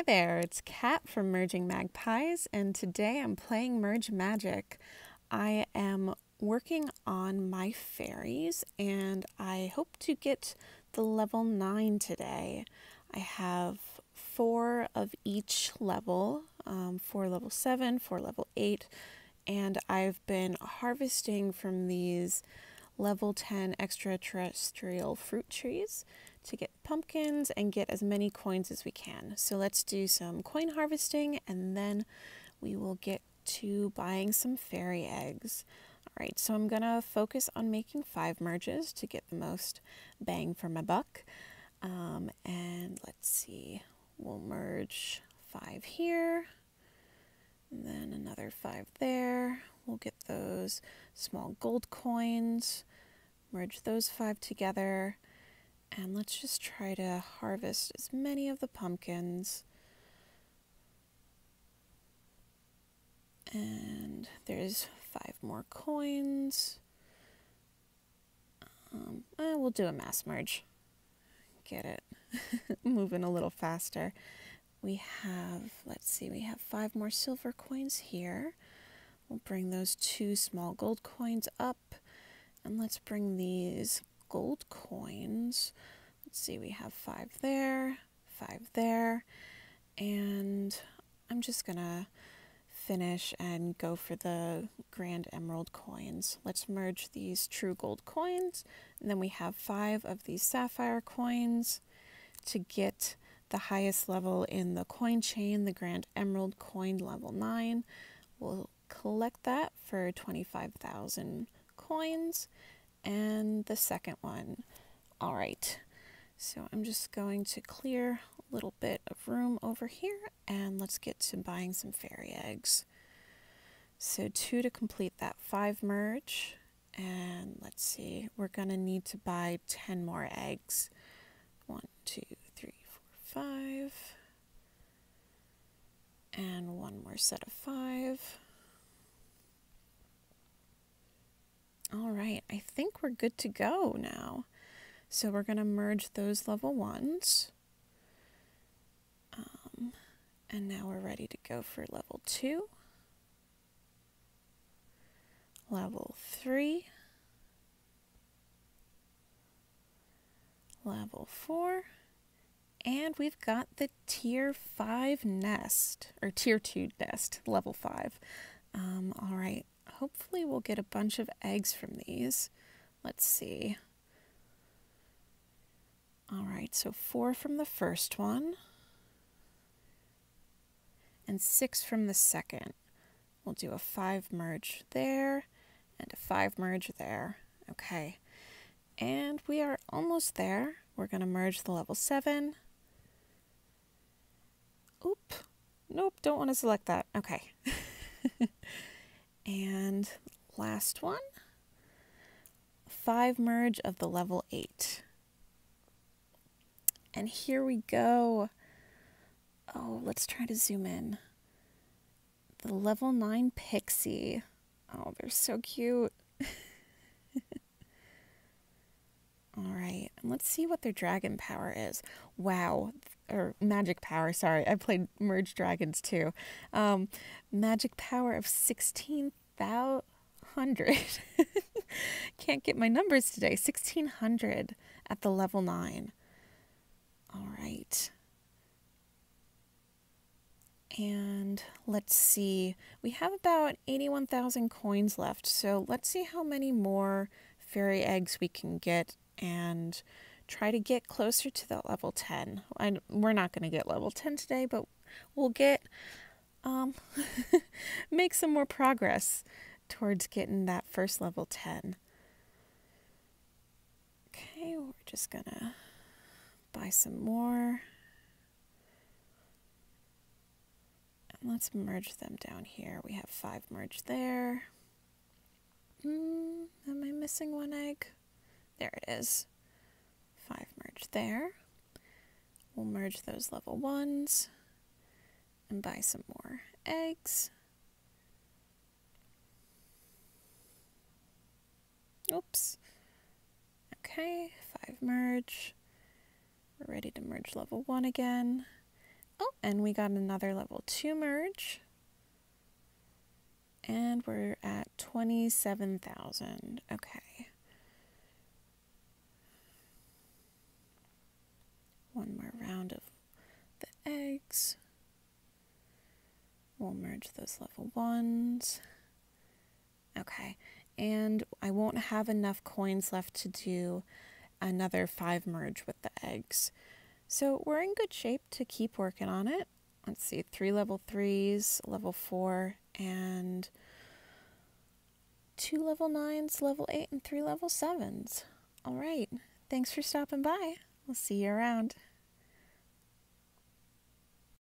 Hi there, it's Kat from Merging Magpies, and today I'm playing Merge Magic. I am working on my fairies, and I hope to get the level 9 today. I have four of each level, um, four level 7, four level 8, and I've been harvesting from these level 10 extraterrestrial fruit trees to get pumpkins and get as many coins as we can. So let's do some coin harvesting and then we will get to buying some fairy eggs. All right, so I'm gonna focus on making five merges to get the most bang for my buck. Um, and let's see, we'll merge five here, and then another five there. We'll get those small gold coins, merge those five together, and let's just try to harvest as many of the pumpkins. And there's five more coins. Um, eh, we'll do a mass merge. Get it. Moving a little faster. We have, let's see, we have five more silver coins here. We'll bring those two small gold coins up. And let's bring these gold coins. Let's see, we have five there, five there, and I'm just gonna finish and go for the grand emerald coins. Let's merge these true gold coins, and then we have five of these sapphire coins to get the highest level in the coin chain, the grand emerald coin level 9. We'll collect that for 25,000 coins and the second one. All right, so I'm just going to clear a little bit of room over here and let's get to buying some fairy eggs. So two to complete that five merge. And let's see, we're gonna need to buy 10 more eggs. One, two, three, four, five. And one more set of five. All right, I think we're good to go now. So we're going to merge those level ones. Um, and now we're ready to go for level two, level three, level four, and we've got the tier five nest, or tier two nest, level five. Um, all right, hopefully we'll get a bunch of eggs from these. Let's see. All right, so four from the first one and six from the second. We'll do a five merge there and a five merge there. Okay, and we are almost there. We're going to merge the level seven. Oop, nope, don't want to select that. Okay. And last one, five merge of the level eight. And here we go. Oh, let's try to zoom in. The level nine pixie. Oh, they're so cute. All right, and let's see what their dragon power is. Wow, or magic power, sorry, I played Merge Dragons too. Um, magic power of 16,000. Can't get my numbers today. 1600 at the level 9. All right. And let's see, we have about 81,000 coins left. So let's see how many more fairy eggs we can get and try to get closer to that level 10. I, we're not going to get level 10 today, but we'll get, um, make some more progress towards getting that first level 10. Okay, we're just to buy some more. And let's merge them down here. We have five merged there. Mm, am I missing one egg? There it is five merge there. We'll merge those level ones and buy some more eggs. Oops. Okay, five merge. We're ready to merge level one again. Oh, and we got another level 2 merge. And we're at 27,000. Okay. One more round of the eggs. We'll merge those level ones. Okay, and I won't have enough coins left to do another five merge with the eggs. So we're in good shape to keep working on it. Let's see, three level threes, level four, and two level nines, level eight, and three level sevens. All right, thanks for stopping by. We'll see you around.